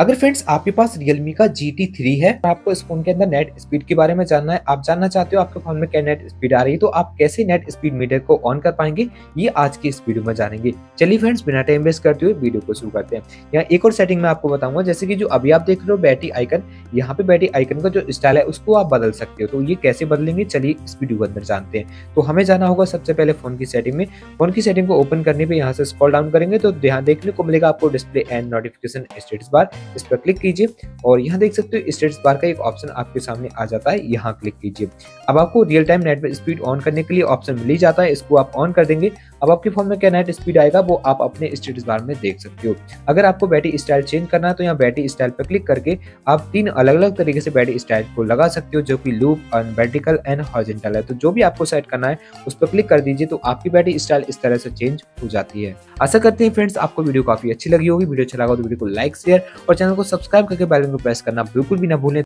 अगर फ्रेंड्स आपके पास रियलमी का जी टी थ्री है आपको इस फ़ोन के अंदर नेट स्पीड के बारे में जानना है, आप जानना चाहते हो आपके फ़ोन में क्या नेट स्पीड आ रही है तो आप कैसे नेट स्पीड मीटर को ऑन कर पाएँगे, ये आज की इस वीडियो में जानेंगे। चलिए फ्रेंड्स बिना टाइम वेस्ट करते हुए वीडियो को शुरू करते हैं। यहाँ एक और सेटिंग में आपको बताऊँगा, जैसे कि जो अभी आप देख रहे हो बैटरी आइकन यहाँ पे बैटरी आइकन का जो स्टाइल है, उसको आप बदल सकते हो तो ये कैसे बदलेंगे, चलिए इस वीडियो के अंदर जानते हैं। तो हमें जाना होगा सबसे पहले फ़ोन की सेटिंग में। फ़ोन की सेटिंग को ओपन करने पर यहाँ से स्कॉल डाउन करेंगे तो यहाँ देखने को मिलेगा आपको display and notification status bar इस पर क्लिक कीजिए और यहाँ देख सकते हो स्टेटस बार का एक ऑप्शन आपके सामने आ जाता है, यहाँ क्लिक कीजिए। अब आपको real time net speed on करने के लिए ऑप्शन मिल ही जाता है, इसको आप ऑन कर देंगे। अब आपके फ़ोन में क्या नेट स्पीड आएगा, वो आप अपने स्टेटस बार में देख सकते हो। अगर आपको बैटरी स्टाइल चेंज करना है तो यहाँ बैटरी स्टाइल पर क्लिक करके आप तीन अलग अलग तरीके से बैटरी स्टाइल को लगा सकते हो, जो कि लूप वर्टिकल एंड हॉरिजेंटल है। तो जो भी आपको सेट करना है, उस पर क्लिक कर दीजिए तो आपकी बैटरी स्टाइल इस तरह से चेंज हो जाती है। आशा करते हैं फ्रेंड्स आपको वीडियो काफ़ी अच्छी लगी होगी। वीडियो अच्छा लगा तो वीडियो को लाइक शेयर और चैनल को सब्सक्राइब करके बेल को प्रेस करना बिल्कुल भी ना भूलें।